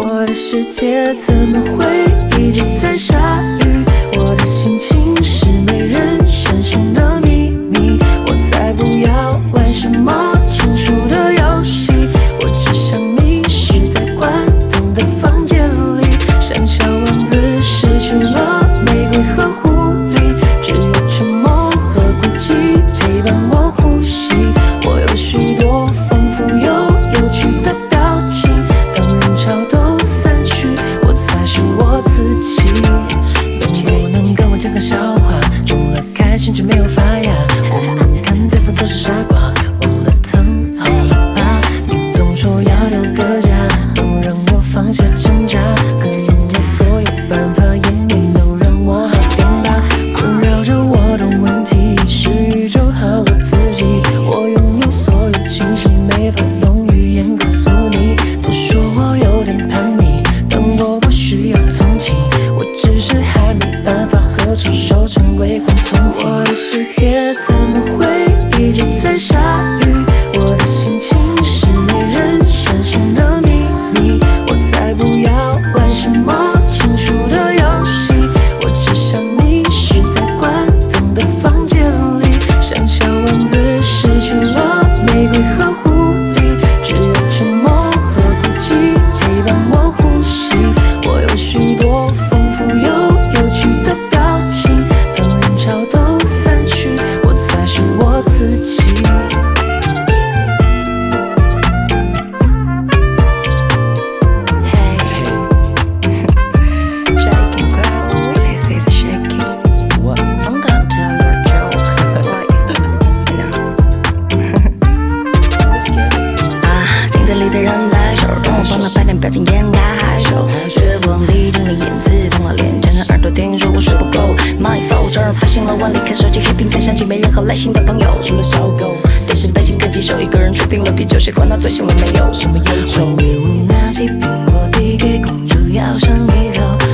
我的世界怎么会一直在下雨？没有发芽，我们看对方都是傻瓜，忘了疼好了吧？你总说要有个家，能让我放下挣扎，可人家所有办法也没能让我好点吧。困扰着我的问题是宇宙和我自己，我拥有所有情绪，没法用语言告诉你。都说我有点叛逆，但我不需要同情，我只是还没办法和成熟成为共同。一表情，掩盖害羞。月光里经了眼刺，痛了脸，讲讲耳朵，听说我睡不够。My fault，突然发现了我，离开手机，黑屏才想起没任何耐心的朋友。除了小狗，电视背景跟几首，一个人吹冰了啤酒，谁管他醉醒了没有？什么忧愁？为我拿起苹果递给公主，咬上一口。